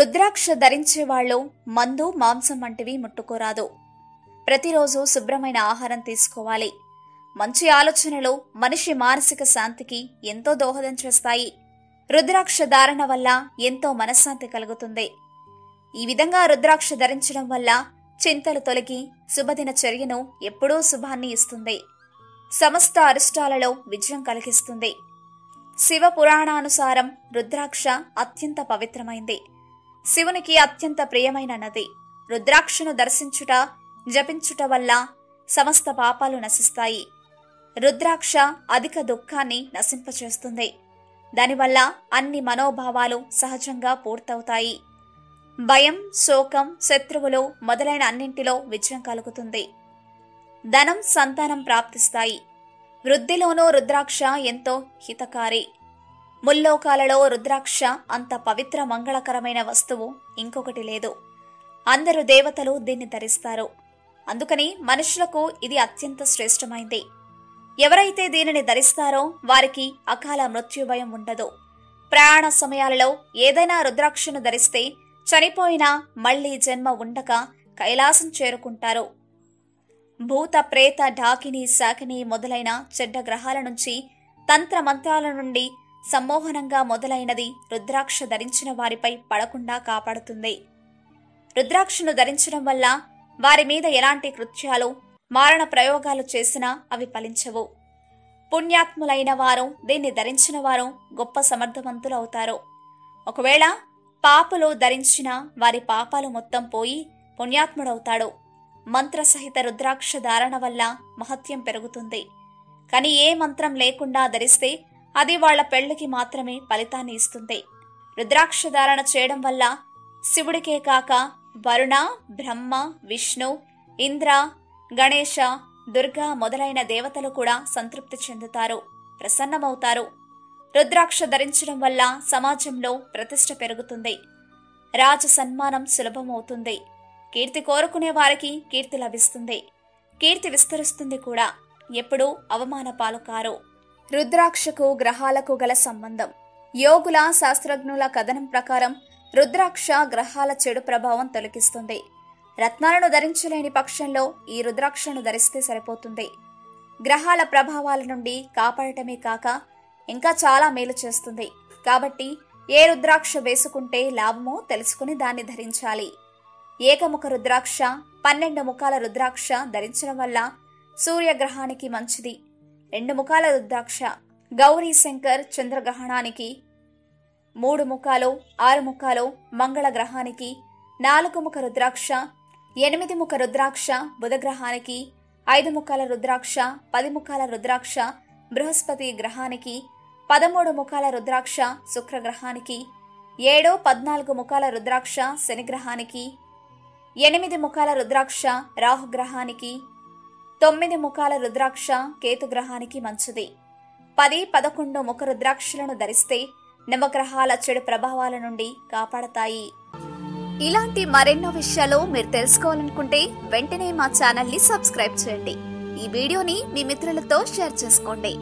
రుద్రాక్ష ధరించే వాళ్ళు మందు మాంసం వంటివి ముట్టుకోరాదు. ప్రతిరోజు శుభ్రమైన ఆహారం తీసుకోవాలి. మంచి ఆలోచనలు మనిషి మానసిక శాంతికి ఎంతో దోహదం చేస్తాయి. రుద్రాక్ష ధారణ వల్ల ఎంతో మనశ్శాంతి కలుగుతుంది. ఈ విధంగా రుద్రాక్ష ధరించడం వల్ల చింతలు తొలగి శుభదిన చర్యను ఎప్పుడూ శుభాన్ని ఇస్తుంది. సమస్త అరిష్టాలలో విజయం కలిగిస్తుంది. శివ పురాణానుసారం రుద్రాక్ష అత్యంత పవిత్రమైంది. శివునికి అత్యంత ప్రియమైన నది. రుద్రాక్షను దర్శించుట జపించుట వల్ల సమస్త పాపాలు నశిస్తాయి. రుద్రాక్ష అధిక దుఃఖాన్ని నశింపచేస్తుంది. దానివల్ల అన్ని మనోభావాలు సహజంగా పూర్తవుతాయి. భయం శోకం శత్రువులు మొదలైన అన్నింటిలో విజయం కలుగుతుంది. ధనం సంతానం ప్రాప్తిస్తాయి. వృద్ధిలోనూ రుద్రాక్ష ఎంతో హితకారి. ముల్లోకాలలో రుద్రాక్ష అంత పవిత్ర మంగళకరమైన వస్తువు ఇంకొకటి లేదు. అందరు దేవతలు దీన్ని ధరిస్తారు. అందుకని మనుషులకు ఇది అత్యంత శ్రేష్టమైంది. ఎవరైతే దీనిని ధరిస్తారో వారికి అకాల మృత్యుభయం ఉండదు. ప్రయాణ సమయాలలో ఏదైనా రుద్రాక్షను ధరిస్తే చనిపోయినా మళ్ళీ జన్మ ఉండక కైలాసం చేరుకుంటారు. భూత ప్రేత ఢాకిని శాకిని మొదలైన చెడ్డ గ్రహాల నుంచి తంత్ర మంత్రాల నుండి సమ్మోహనంగా మొదలైనది రుద్రాక్ష ధరించిన వారిపై పడకుండా కాపాడుతుంది. రుద్రాక్షను ధరించడం వల్ల వారి మీద ఎలాంటి కృత్యాలు మారణ ప్రయోగాలు చేసినా అవి ఫలించవు. పుణ్యాత్ములైన వారు దీన్ని ధరించిన వారు గొప్ప సమర్థవంతులు అవుతారు. ఒకవేళ పాపులు ధరించిన వారి పాపాలు మొత్తం పోయి పుణ్యాత్ముడవుతాడు. మంత్రసహిత రుద్రాక్ష ధారణ వల్ల మహత్యం పెరుగుతుంది. కానీ ఏ మంత్రం లేకుండా ధరిస్తే అది వాళ్ళ పెళ్ళికి మాత్రమే ఫలితాన్ని ఇస్తుంది. రుద్రాక్ష ధారణ చేయడం వల్ల శివుడికే కాక వరుణ బ్రహ్మ విష్ణు ఇంద్ర గణేశ దుర్గా మొదలైన దేవతలు కూడా సంతృప్తి చెందుతారు ప్రసన్నమవుతారు. రుద్రాక్ష ధరించడం వల్ల సమాజంలో ప్రతిష్ట పెరుగుతుంది. రాజ సన్మానం సులభమవుతుంది. కీర్తి కోరుకునే వారికి కీర్తి లభిస్తుంది. కీర్తి విస్తరిస్తుంది కూడా. ఎప్పుడూ అవమాన పాలు కారు. రుద్రాక్షకు గ్రహాలకు గల సంబంధం. యోగుల శాస్త్రజ్ఞుల కథనం ప్రకారం రుద్రాక్ష గ్రహాల చెడు ప్రభావం తొలగిస్తుంది. రత్నాలను ధరించలేని పక్షంలో ఈ రుద్రాక్షను ధరిస్తే సరిపోతుంది. గ్రహాల ప్రభావాల నుండి కాపాడటమే కాక ఇంకా చాలా మేలు చేస్తుంది. కాబట్టి ఏ రుద్రాక్ష వేసుకుంటే లాభమో తెలుసుకుని దాన్ని ధరించాలి. ఏకముఖ రుద్రాక్ష పన్నెండు ముఖాల రుద్రాక్ష ధరించడం వల్ల సూర్యగ్రహానికి మంచిది. రెండు ముఖాల రుద్రాక్ష. గౌరీ శంకర్ చంద్రగ్రహణానికి మూడు ముఖాలు ఆరు ముఖాలు మంగళ గ్రహానికి నాలుగు ముఖ రుద్రాక్ష ఎనిమిది ముఖ రుద్రాక్ష బుధగ్రహానికి ఐదు ముఖాల రుద్రాక్ష పది ముఖాల రుద్రాక్ష బృహస్పతి గ్రహానికి పదమూడు ముఖాల రుద్రాక్ష శుక్రగ్రహానికి ఏడు పద్నాలుగు ముఖాల రుద్రాక్ష శనిగ్రహానికి ఎనిమిది ముఖాల రుద్రాక్ష రాహుగ్రహానికి తొమ్మిది ముఖాల రుద్రాక్ష కేతుగ్రహానికి మంచిది. పది పదకొండు ముఖ రుద్రాక్షలను ధరిస్తే నవగ్రహాల చెడు ప్రభావాల నుండి కాపాడతాయి. ఇలాంటి మరెన్నో విషయాలు మీరు తెలుసుకోవాలనుకుంటే వెంటనే మా ఛానల్ని సబ్స్క్రైబ్ చేయండి. ఈ వీడియోని మీ మిత్రులతో షేర్ చేసుకోండి.